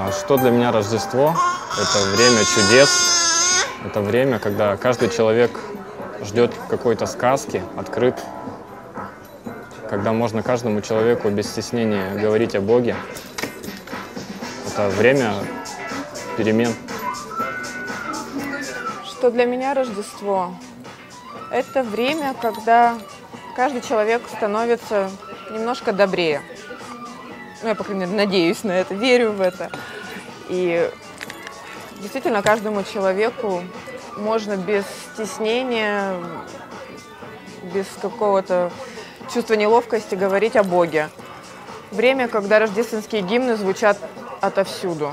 А что для меня Рождество? Это время чудес. Это время, когда каждый человек ждет какой-то сказки, открыт. Когда можно каждому человеку без стеснения говорить о Боге. Это время перемен. Что для меня Рождество? Это время, когда каждый человек становится немножко добрее. Ну, я, по крайней мере, надеюсь на это, верю в это. И действительно каждому человеку можно без стеснения, без какого-то чувства неловкости говорить о Боге. Время, когда рождественские гимны звучат отовсюду.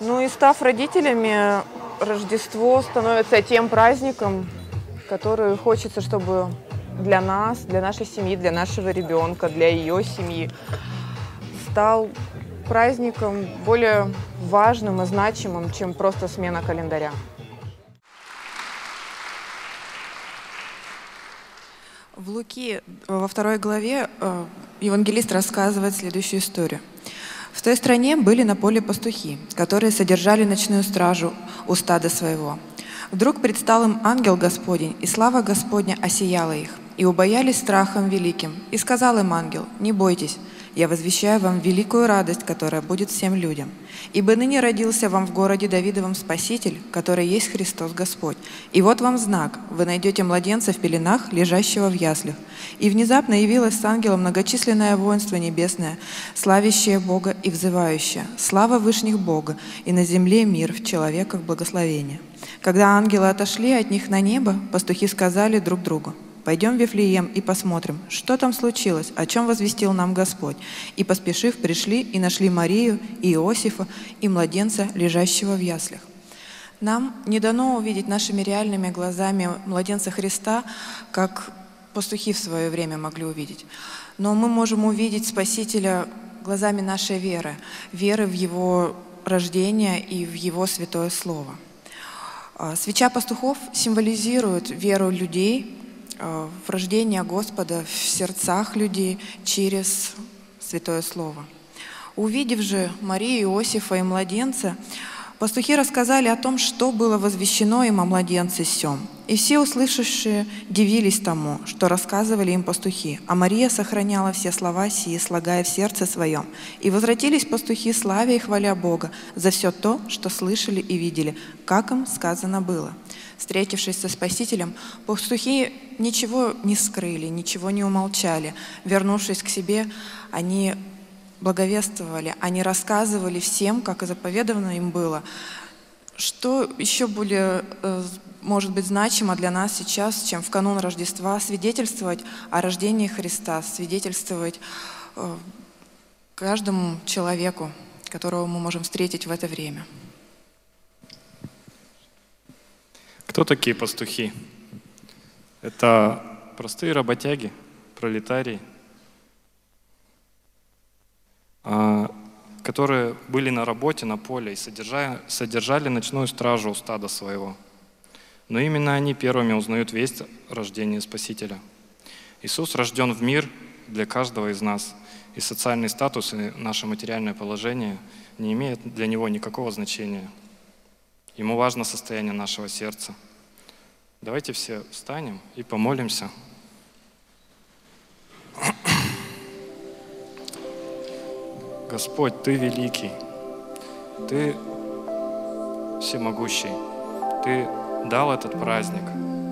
Ну и став родителями, Рождество становится тем праздником, который хочется, чтобы для нас, для нашей семьи, для нашего ребенка, для ее семьи стал праздником более важным и значимым, чем просто смена календаря. В Луки во второй главе э, евангелист рассказывает следующую историю. В той стране были на поле пастухи, которые содержали ночную стражу у стада своего. Вдруг предстал им ангел Господень, и слава Господня осияла их, и убоялись страхом великим. И сказал им ангел, «Не бойтесь, я возвещаю вам великую радость, которая будет всем людям. Ибо ныне родился вам в городе Давидовом Спаситель, который есть Христос Господь. И вот вам знак. Вы найдете младенца в пеленах, лежащего в яслях. И внезапно явилось с ангелом многочисленное воинство небесное, славящее Бога и взывающее. Слава Вышних Бога, и на земле мир, в человеках благословение. Когда ангелы отошли от них на небо, пастухи сказали друг другу, Пойдем в Вифлеем и посмотрим, что там случилось, о чем возвестил нам Господь. И, поспешив, пришли и нашли Марию и Иосифа и младенца, лежащего в яслях. Нам не дано увидеть нашими реальными глазами младенца Христа, как пастухи в свое время могли увидеть. Но мы можем увидеть Спасителя глазами нашей веры, веры в Его рождение и в Его святое Слово. А, свеча пастухов символизирует веру людей Э, в рождение Господа в сердцах людей через Святое Слово. Увидев же Марию, Иосифа и младенца, пастухи рассказали о том, что было возвещено им о младенце сем. И все услышавшие дивились тому, что рассказывали им пастухи. А Мария сохраняла все слова сии, слагая в сердце своем. И возвратились пастухи, славя и хваля Бога за все то, что слышали и видели, как им сказано было встретившись со Спасителем, пастухи ничего не скрыли, ничего не умолчали. Вернувшись к себе, они благовествовали, они рассказывали всем, как и заповедано им было. Что еще более э, может быть значимо для нас сейчас, чем в канун Рождества свидетельствовать о рождении Христа, свидетельствовать э, каждому человеку, которого мы можем встретить в это время. Кто такие пастухи? Это простые работяги, пролетарии, а, которые были на работе, на поле и содержали, содержали ночную стражу у стада своего. Но именно они первыми узнают весть о рождении Спасителя. Иисус рожден в мир для каждого из нас, и социальный статус и наше материальное положение не имеют для Него никакого значения – Ему важно состояние нашего сердца. Давайте все встанем и помолимся. Господь, Ты великий, Ты всемогущий, Ты дал этот праздник,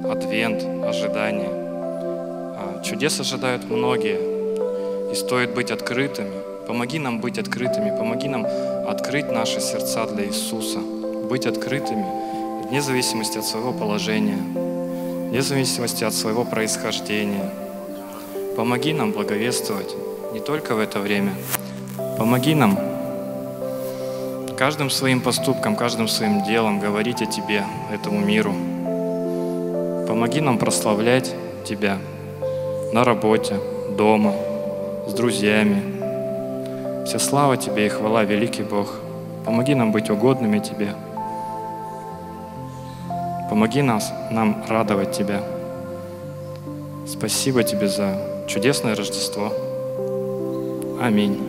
адвент, ожидание. А, чудес ожидают многие, и стоит быть открытыми. Помоги нам быть открытыми, помоги нам открыть наши сердца для Иисуса – быть открытыми вне зависимости от своего положения, вне зависимости от своего происхождения. Помоги нам благовествовать не только в это время. Помоги нам каждым своим поступком, каждым своим делом говорить о Тебе, этому миру. Помоги нам прославлять Тебя на работе, дома, с друзьями. Вся слава Тебе и хвала, великий Бог. Помоги нам быть угодными Тебе. Помоги нас, нам радовать Тебя. Спасибо Тебе за чудесное Рождество. Аминь.